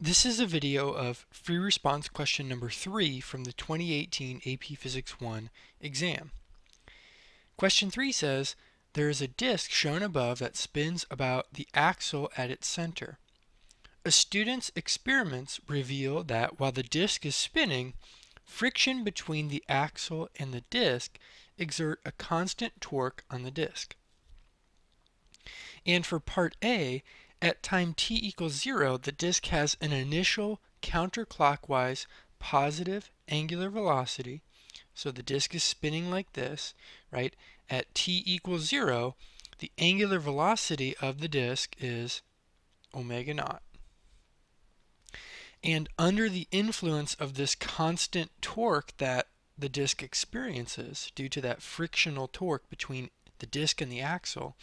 This is a video of free response question number 3 from the 2018 AP Physics 1 exam. Question 3 says, there is a disk shown above that spins about the axle at its center. A student's experiments reveal that while the disk is spinning, friction between the axle and the disk exert a constant torque on the disk. And for part A, at time t equals 0, the disk has an initial counterclockwise positive angular velocity. So the disk is spinning like this, right? At t equals 0, the angular velocity of the disk is omega naught. And under the influence of this constant torque that the disk experiences due to that frictional torque between the disk and the axle,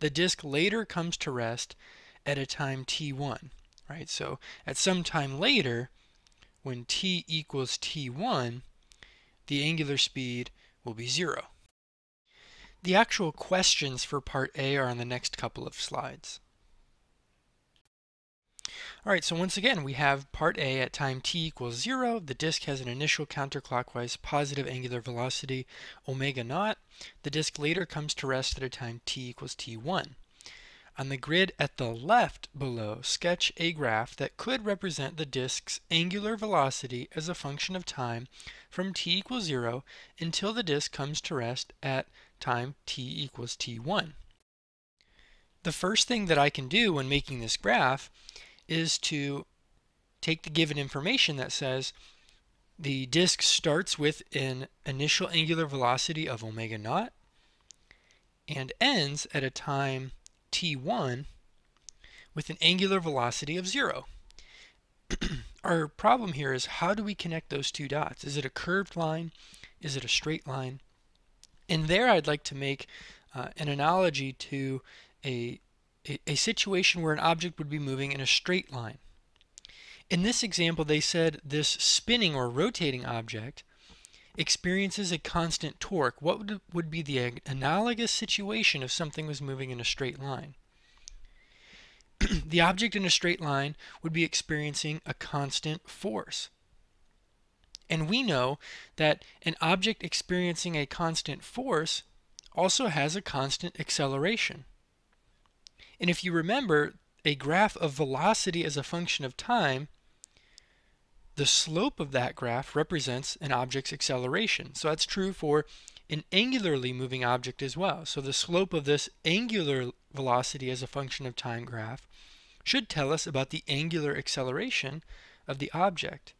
the disk later comes to rest at a time t1, right? So at some time later, when t equals t1, the angular speed will be zero. The actual questions for part A are on the next couple of slides. All right, so once again, we have part A at time t equals 0. The disk has an initial counterclockwise positive angular velocity omega naught. The disk later comes to rest at a time t equals t1. On the grid at the left below, sketch a graph that could represent the disk's angular velocity as a function of time from t equals 0 until the disk comes to rest at time t equals t1. The first thing that I can do when making this graph is to take the given information that says the disk starts with an initial angular velocity of omega naught and ends at a time t1 with an angular velocity of 0. Our problem here is how do we connect those two dots? Is it a curved line? Is it a straight line? And there I'd like to make uh, an analogy to a, a, a situation where an object would be moving in a straight line. In this example, they said this spinning or rotating object experiences a constant torque, what would, would be the analogous situation if something was moving in a straight line? the object in a straight line would be experiencing a constant force. And we know that an object experiencing a constant force also has a constant acceleration. And if you remember, a graph of velocity as a function of time the slope of that graph represents an object's acceleration. So that's true for an angularly moving object as well. So the slope of this angular velocity as a function of time graph should tell us about the angular acceleration of the object,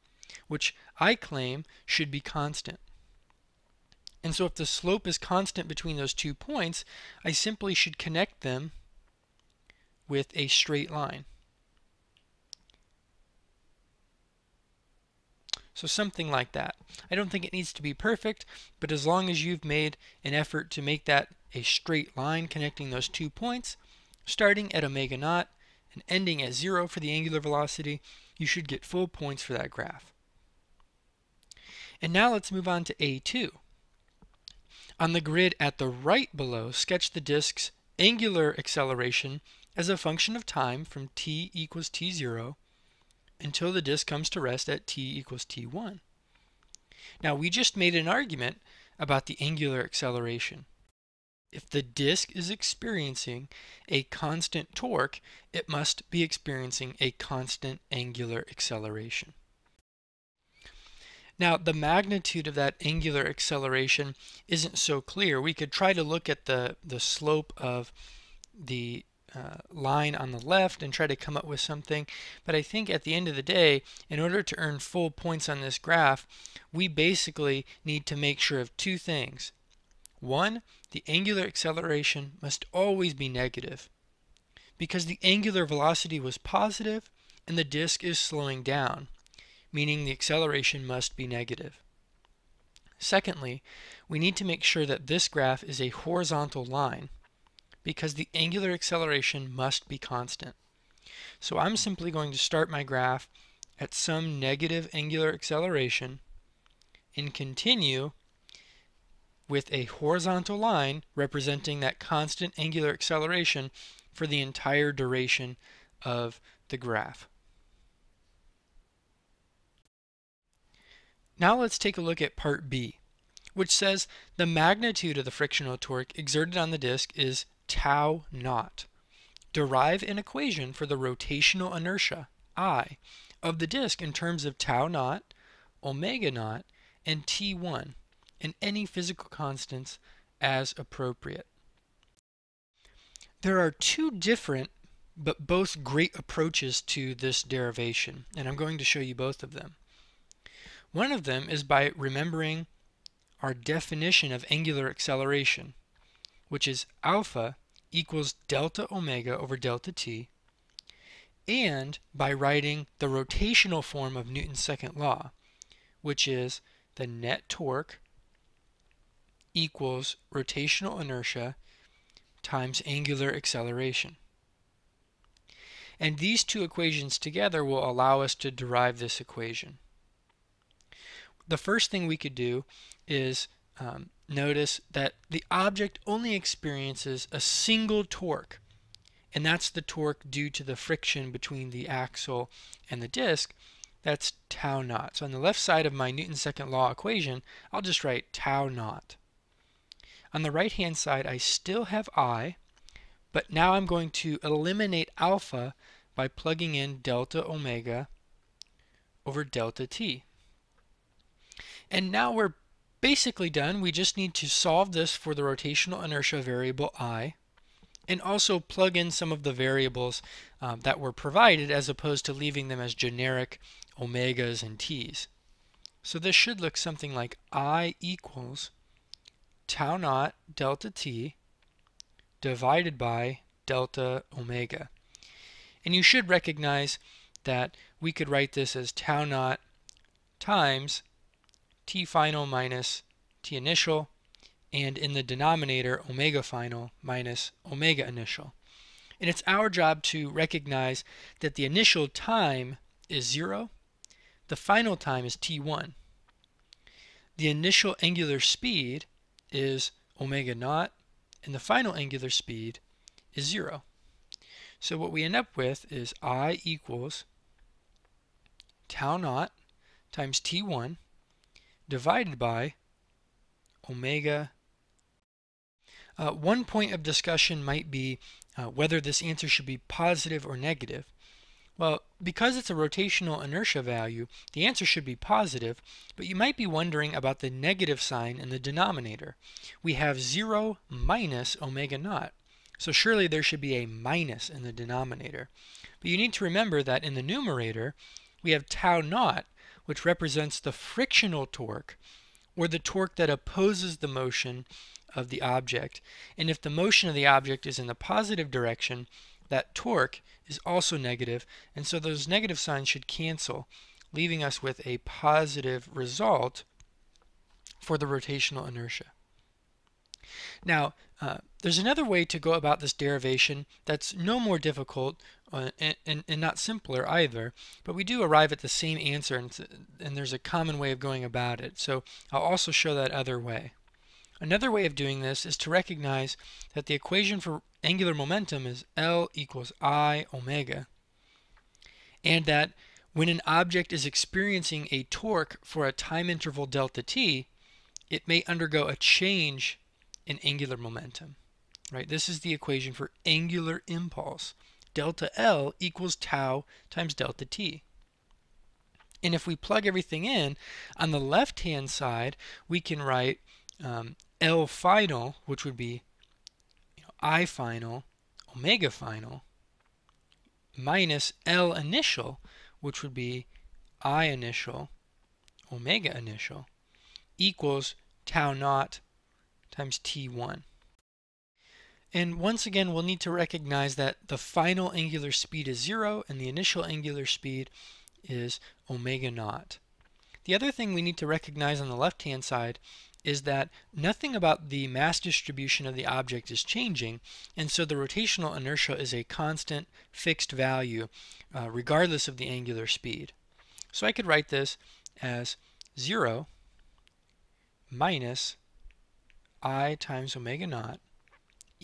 which I claim should be constant. And so if the slope is constant between those two points, I simply should connect them with a straight line. So something like that. I don't think it needs to be perfect, but as long as you've made an effort to make that a straight line connecting those two points, starting at omega naught and ending at zero for the angular velocity, you should get full points for that graph. And now let's move on to A2. On the grid at the right below, sketch the disk's angular acceleration as a function of time from t equals t0 until the disk comes to rest at t equals t1. Now we just made an argument about the angular acceleration. If the disk is experiencing a constant torque, it must be experiencing a constant angular acceleration. Now, the magnitude of that angular acceleration isn't so clear. We could try to look at the, the slope of the uh, line on the left and try to come up with something. But I think at the end of the day, in order to earn full points on this graph, we basically need to make sure of two things. One, the angular acceleration must always be negative because the angular velocity was positive and the disk is slowing down, meaning the acceleration must be negative. Secondly, we need to make sure that this graph is a horizontal line because the angular acceleration must be constant. So I'm simply going to start my graph at some negative angular acceleration and continue with a horizontal line representing that constant angular acceleration for the entire duration of the graph. Now let's take a look at part B, which says the magnitude of the frictional torque exerted on the disk is tau naught. Derive an equation for the rotational inertia, I, of the disk in terms of tau naught, omega naught, and T1, and any physical constants as appropriate. There are two different but both great approaches to this derivation, and I'm going to show you both of them. One of them is by remembering our definition of angular acceleration, which is alpha equals delta omega over delta t, and by writing the rotational form of Newton's second law, which is the net torque equals rotational inertia times angular acceleration. And these two equations together will allow us to derive this equation. The first thing we could do is um, notice that the object only experiences a single torque, and that's the torque due to the friction between the axle and the disk. That's tau naught. So on the left side of my Newton's second law equation, I'll just write tau naught. On the right hand side, I still have I, but now I'm going to eliminate alpha by plugging in delta omega over delta t. And now we're basically done. We just need to solve this for the rotational inertia variable i and also plug in some of the variables um, that were provided as opposed to leaving them as generic omegas and t's. So this should look something like i equals tau naught delta t divided by delta omega. And you should recognize that we could write this as tau naught times t final minus t initial, and in the denominator omega final minus omega initial. And it's our job to recognize that the initial time is 0, the final time is t1. The initial angular speed is omega naught, and the final angular speed is 0. So what we end up with is I equals tau naught times T1 divided by omega. Uh, one point of discussion might be uh, whether this answer should be positive or negative. Well, because it's a rotational inertia value, the answer should be positive, but you might be wondering about the negative sign in the denominator. We have 0 minus omega naught, so surely there should be a minus in the denominator. But you need to remember that in the numerator, we have tau naught, which represents the frictional torque, or the torque that opposes the motion of the object. And if the motion of the object is in the positive direction, that torque is also negative, and so those negative signs should cancel, leaving us with a positive result for the rotational inertia. Now, uh, there's another way to go about this derivation that's no more difficult uh, and, and, and, not simpler either, but we do arrive at the same answer and, and there's a common way of going about it. So I'll also show that other way. Another way of doing this is to recognize that the equation for angular momentum is L equals I omega, and that when an object is experiencing a torque for a time interval delta t, it may undergo a change in angular momentum. Right? This is the equation for angular impulse. Delta L equals tau times delta t. And if we plug everything in, on the left-hand side, we can write um, L final, which would be you know, I final, omega final, minus L initial, which would be I initial, omega initial, equals tau naught times T1. And once again, we'll need to recognize that the final angular speed is zero and the initial angular speed is omega naught. The other thing we need to recognize on the left-hand side is that nothing about the mass distribution of the object is changing, and so the rotational inertia is a constant fixed value uh, regardless of the angular speed. So I could write this as 0 minus i times omega naught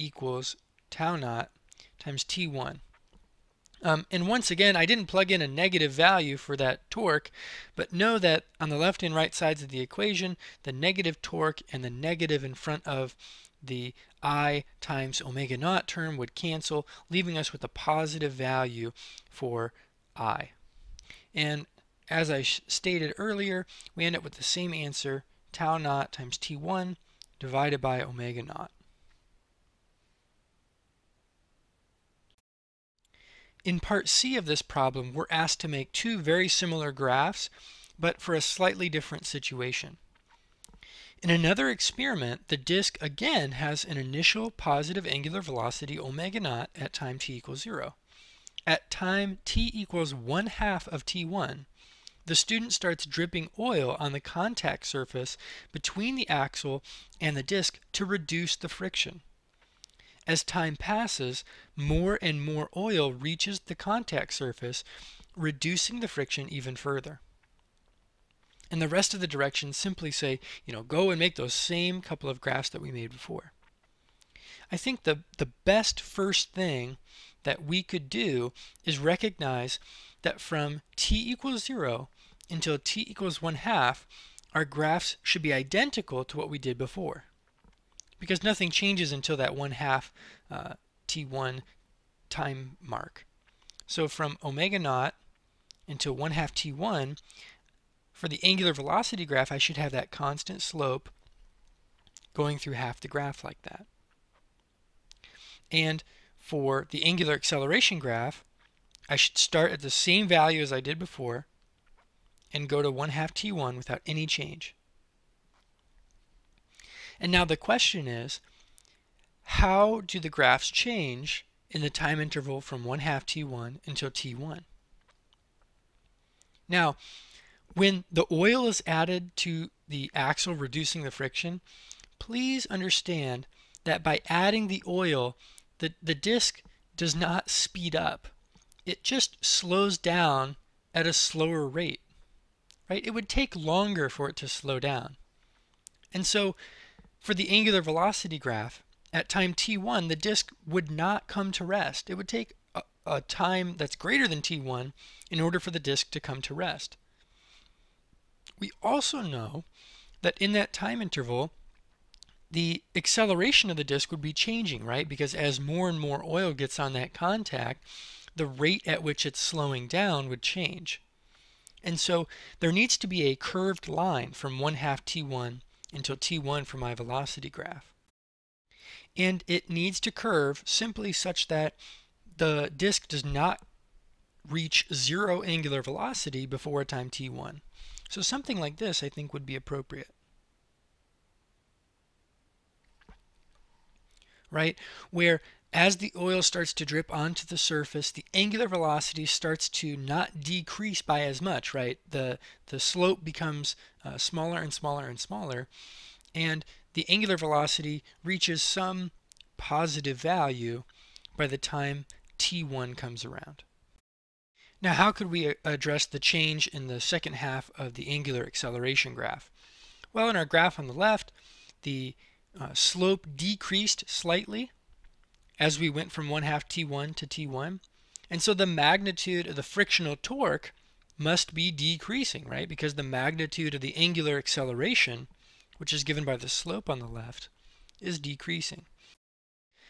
equals tau naught times t1. Um, and once again, I didn't plug in a negative value for that torque, but know that on the left and right sides of the equation, the negative torque and the negative in front of the I times omega naught term would cancel, leaving us with a positive value for I. And as I stated earlier, we end up with the same answer, tau naught times T1 divided by omega naught. In part C of this problem, we're asked to make two very similar graphs, but for a slightly different situation. In another experiment, the disk again has an initial positive angular velocity omega naught at time t equals 0. At time t equals 1 half of t1, the student starts dripping oil on the contact surface between the axle and the disk to reduce the friction. As time passes, more and more oil reaches the contact surface, reducing the friction even further. And the rest of the directions simply say, you know, go and make those same couple of graphs that we made before. I think the, the best first thing that we could do is recognize that from t equals 0 until t equals 1 half, our graphs should be identical to what we did before because nothing changes until that 1 half uh, t1 time mark. So from omega naught until 1 half t1, for the angular velocity graph, I should have that constant slope going through half the graph like that. And for the angular acceleration graph, I should start at the same value as I did before and go to 1 half t1 without any change. And now the question is, how do the graphs change in the time interval from 1 half t1 until t1? Now, when the oil is added to the axle reducing the friction, please understand that by adding the oil, the, the disc does not speed up. It just slows down at a slower rate, right? It would take longer for it to slow down. And so for the angular velocity graph, at time t1, the disk would not come to rest. It would take a, a time that's greater than t1 in order for the disk to come to rest. We also know that in that time interval, the acceleration of the disk would be changing, right? Because as more and more oil gets on that contact, the rate at which it's slowing down would change. And so there needs to be a curved line from 1 half t1 until t1 for my velocity graph. And it needs to curve simply such that the disk does not reach zero angular velocity before a time t1. So something like this I think would be appropriate. Right? Where as the oil starts to drip onto the surface, the angular velocity starts to not decrease by as much, right? The, the slope becomes uh, smaller and smaller and smaller, and the angular velocity reaches some positive value by the time t1 comes around. Now, how could we uh, address the change in the second half of the angular acceleration graph? Well, in our graph on the left, the uh, slope decreased slightly as we went from 1 half t1 to t1. And so the magnitude of the frictional torque must be decreasing, right? Because the magnitude of the angular acceleration, which is given by the slope on the left, is decreasing.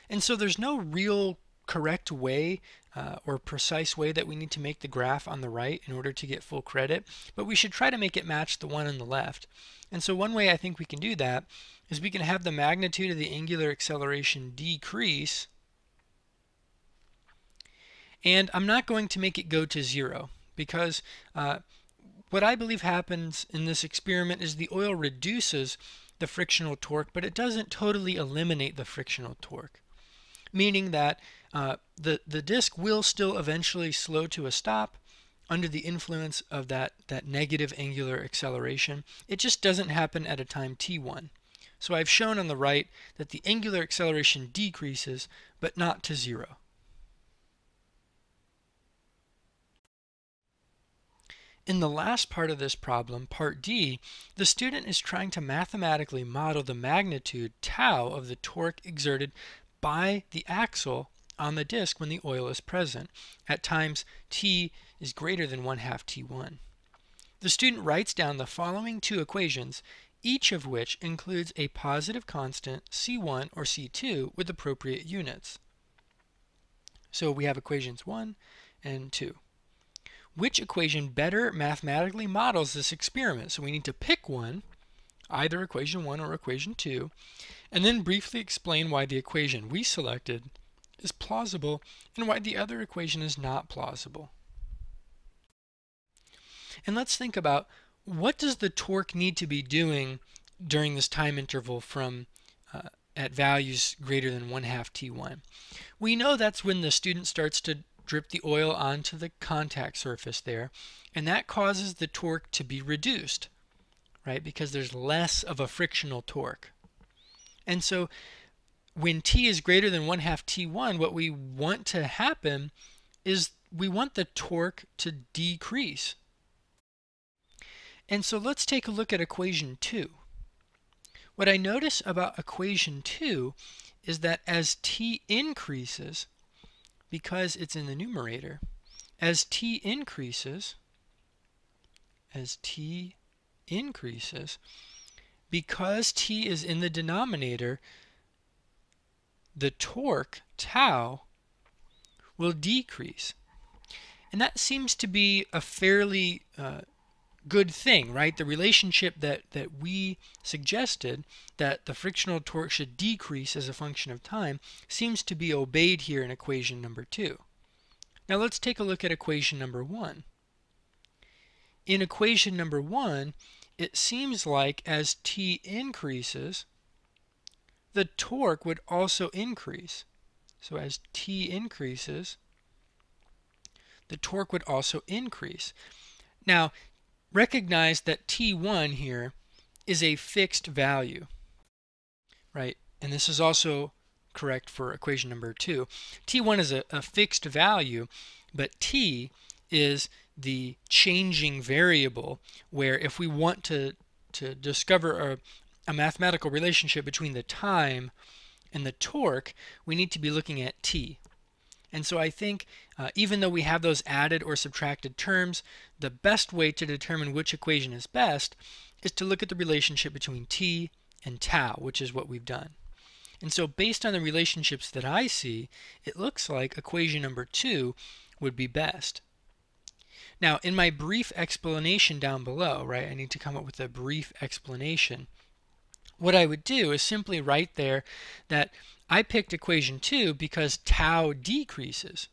And so there's no real correct way uh, or precise way that we need to make the graph on the right in order to get full credit, but we should try to make it match the one on the left. And so one way I think we can do that is we can have the magnitude of the angular acceleration decrease and I'm not going to make it go to zero because uh, what I believe happens in this experiment is the oil reduces the frictional torque, but it doesn't totally eliminate the frictional torque. Meaning that uh, the, the disk will still eventually slow to a stop under the influence of that, that negative angular acceleration. It just doesn't happen at a time t1. So I've shown on the right that the angular acceleration decreases, but not to zero. In the last part of this problem, part D, the student is trying to mathematically model the magnitude tau of the torque exerted by the axle on the disk when the oil is present. At times, T is greater than 1 half T1. The student writes down the following two equations, each of which includes a positive constant C1 or C2 with appropriate units. So we have equations 1 and 2. Which equation better mathematically models this experiment? So we need to pick one, either equation 1 or equation 2, and then briefly explain why the equation we selected is plausible and why the other equation is not plausible. And let's think about what does the torque need to be doing during this time interval from uh, at values greater than 1 half T1. We know that's when the student starts to drip the oil onto the contact surface there, and that causes the torque to be reduced, right, because there's less of a frictional torque. And so when T is greater than 1 half T1, what we want to happen is we want the torque to decrease. And so let's take a look at equation 2. What I notice about equation 2 is that as t increases, because it's in the numerator, as t increases, as t increases, because t is in the denominator, the torque, tau, will decrease. And that seems to be a fairly uh, good thing, right? The relationship that, that we suggested, that the frictional torque should decrease as a function of time, seems to be obeyed here in equation number two. Now let's take a look at equation number one. In equation number one, it seems like as t increases, the torque would also increase. So as t increases, the torque would also increase. Now, recognize that T1 here is a fixed value, right? And this is also correct for equation number two. T1 is a, a fixed value, but T is the changing variable where if we want to, to discover a, a mathematical relationship between the time and the torque, we need to be looking at T. And so I think uh, even though we have those added or subtracted terms, the best way to determine which equation is best is to look at the relationship between t and tau, which is what we've done. And so based on the relationships that I see, it looks like equation number two would be best. Now, in my brief explanation down below, right, I need to come up with a brief explanation. What I would do is simply write there that I picked equation 2 because tau decreases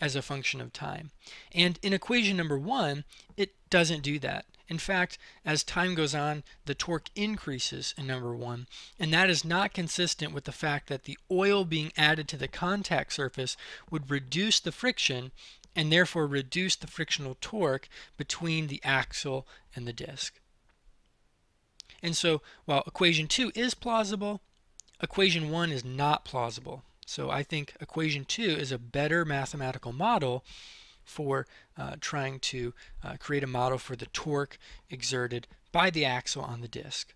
as a function of time. And in equation number 1, it doesn't do that. In fact, as time goes on, the torque increases in number 1, and that is not consistent with the fact that the oil being added to the contact surface would reduce the friction and therefore reduce the frictional torque between the axle and the disc. And so while equation 2 is plausible, equation 1 is not plausible. So I think equation 2 is a better mathematical model for uh, trying to uh, create a model for the torque exerted by the axle on the disk.